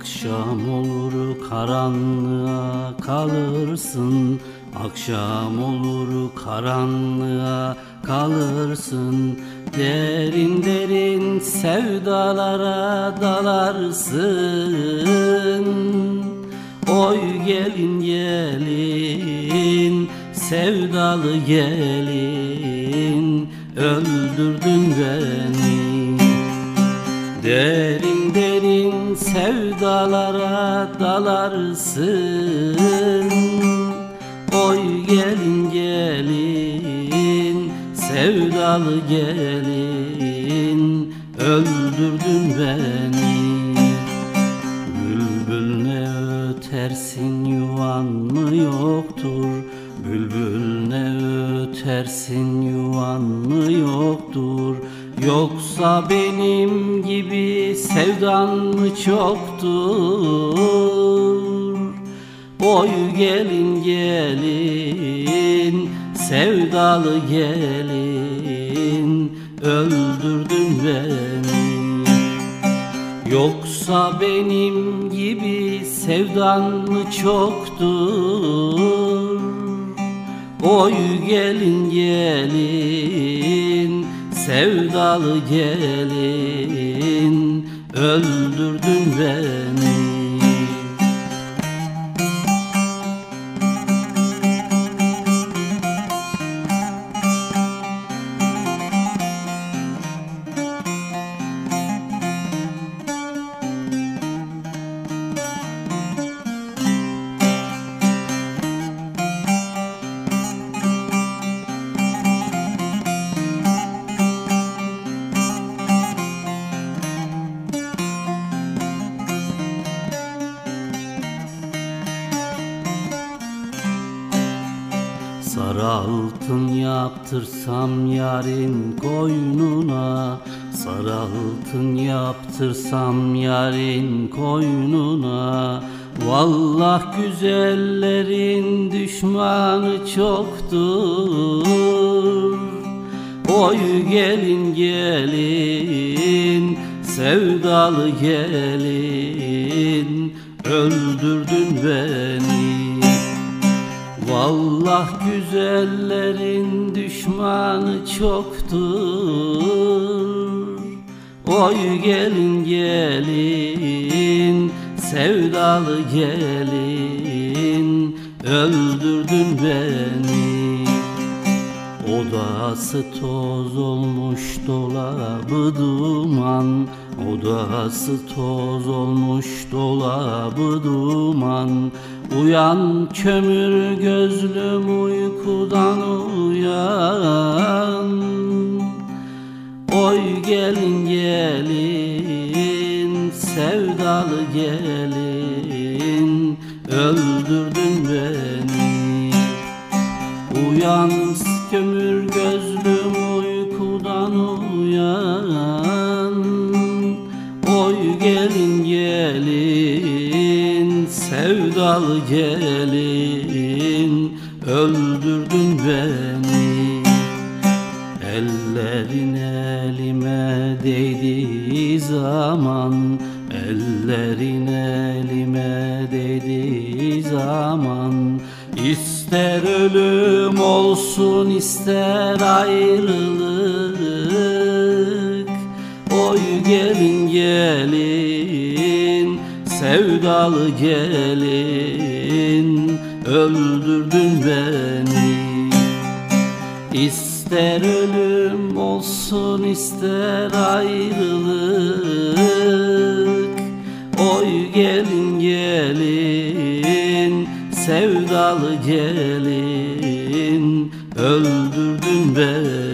Akşam olur karanlığa kalırsın. Akşam olur karanlığa kalırsın. Derin derin sevdalara dalarsın. Oy gelin gelin sevdalı gelin. Öldürdün beni. Derin sevdalara dalarsın. Oy gelin gelin sevdalı gelin. Öldürdün beni. Bülbül ne ötersin yuvan mı yoktur? Bülbül ne ötersin yuvan mı yoktur Yoksa benim gibi sevdan mı çoktur? Oy gelin gelin sevdalı gelin Öldürdün beni. Yoksa benim gibi sevdan mı çoktur? Oy gelin gelin sevdalı gelin Öldürdün beni Sarı altın yaptırsam yarın koynuna. Sarı altın yaptırsam yarın koynuna. Vallah güzellerin düşmanı çoktur. Oy gelin gelin sevdalı gelin. Öldürdün beni Vallah güzellerin düşmanı çoktur. Oy gelin gelin sevdalı gelin. Öldürdün beni Odası toz olmuş dolabı duman. Odası toz olmuş dolabı duman. Uyan kömür gözlüm uykudan uyan. Oy gelin gelin sevdalı gelin. Öldürdün beni. Uyan gelin Öldürdün beni. Ellerin elime değdiği zaman Ellerin elime değdiği zaman İster ölüm olsun ister ayrılık. Oy gelin gelin sevdalı gelin Öldürdün beni. İster ölüm olsun ister ayrılık. Oy gelin gelin sevdalı gelin. Öldürdün beni